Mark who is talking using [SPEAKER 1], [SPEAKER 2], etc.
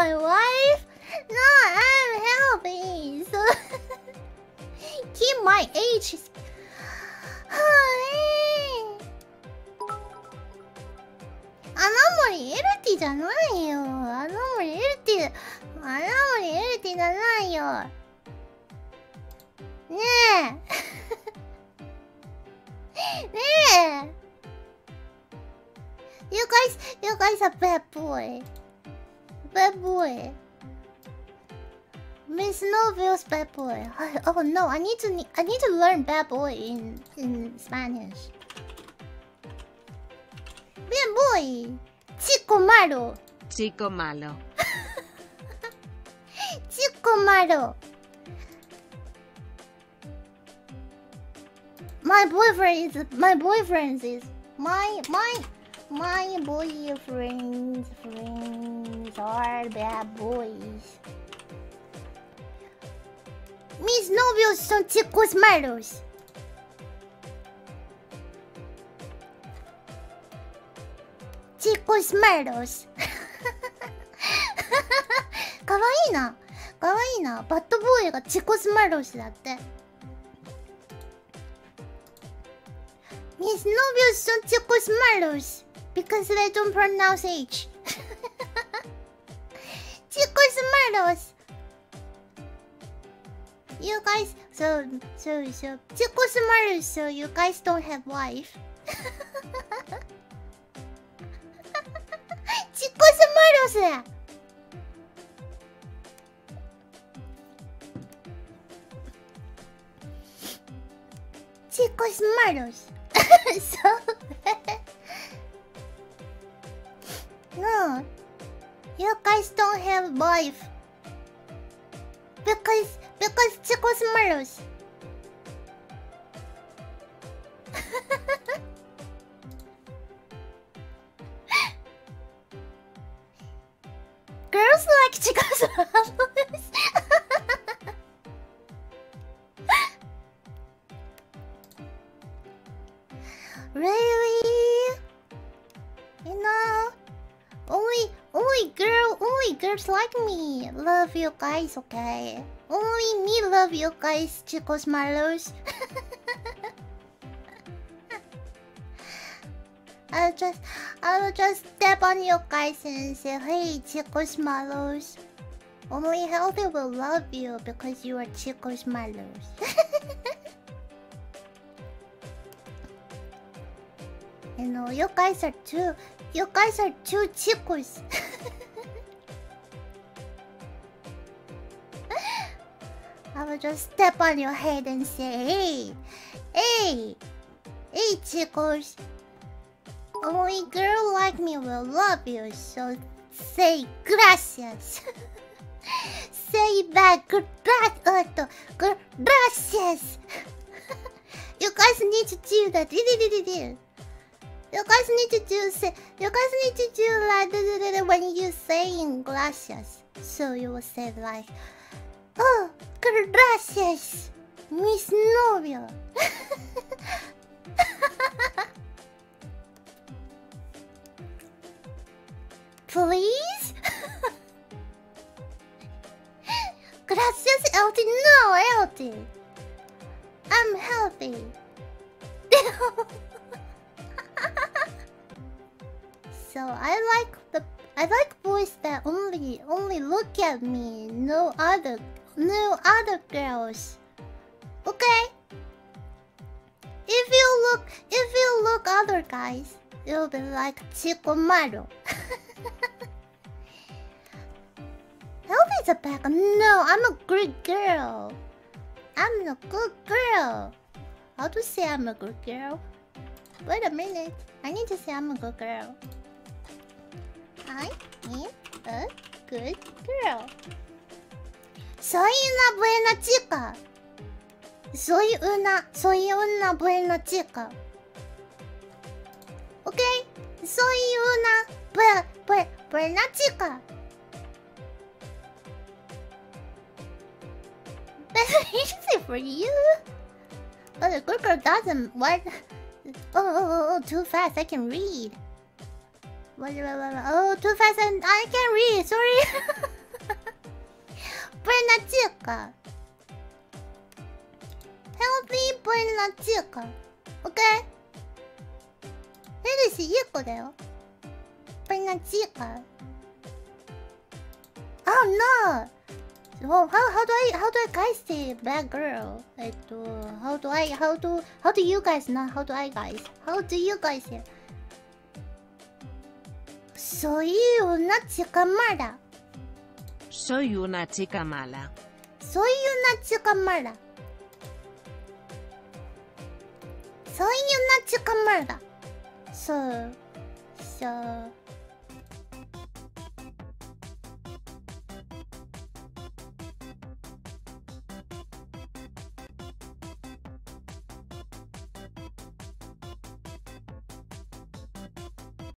[SPEAKER 1] my wife? No, I'm healthy. So keep my age. アナモリエルティじゃないよ。アナモリエルティ、アナモリエルティじゃないよ。ねえ。ねえ。You guys, you guys are bad boy. Bad boy. Miss Noville's bad boy. Oh no, I need to I need to learn bad boy in in Spanish. Bad boy. Chico malo.
[SPEAKER 2] Chico malo.
[SPEAKER 1] Chico malo. My boyfriend is my boyfriend is my my my boyfriends friends are bad boys. Mis novios son chicos malos. Chicos malos. かわいいな。かわいいな。バッドボーイがチコスマロスだって。Mis novios son chicos malos because they don't pronounce H. chicos malos. You guys, so, so, so, chicos malos, so you guys don't have wife. chicos malos. Chicos malos. so You guys don't have wife. Because because chicos malos. Girls like chicos really? Girl girls like me love you guys, okay? Only me love you guys, chicos malos. I'll just I'll just step on you guys and say, hey chicos malos. Only Healthy will love you because you are chicos malos. you know, you guys are too you guys are too chicos. I will just step on your head and say, hey, hey, hey, chicos. Only girl like me will love you, so say gracias. say back gra gracias. you guys need to do that. You guys need to do say. You guys need to do like when you saying gracias. So you will say like, oh, gracias, mis novio. Please? Gracias, Elty. No, Elty. I'm healthy. so I like the I like boys that only only look at me, no other no other girls. Okay. If you look if you look other guys, you'll be like Chico Maru. Healthy's a back. No, I'm a good girl. I'm a good girl. How to say I'm a good girl? Wait a minute. I need to say I'm a good girl. I am a good girl. Soy una buena chica. Soy una, soy una buena chica. ¿Ok? Soy una bu bu buena chica. That's easy for you. But a good girl doesn't. What? Oh, oh, oh, oh, too fast. I can read. What? Oh, too fast and I can't read. Sorry. Buena Help me, buena chica. Okay. ヘルシー1個だよ。Buena chica. Oh no! Oh, how how do I how do I guys say bad girl? えっと how do I how do how do you guys not how do I guys how do you guys say? Soy una chica mala.
[SPEAKER 2] Soy una chica mala.
[SPEAKER 1] Soy una chica mala. Soy una chica mala. So so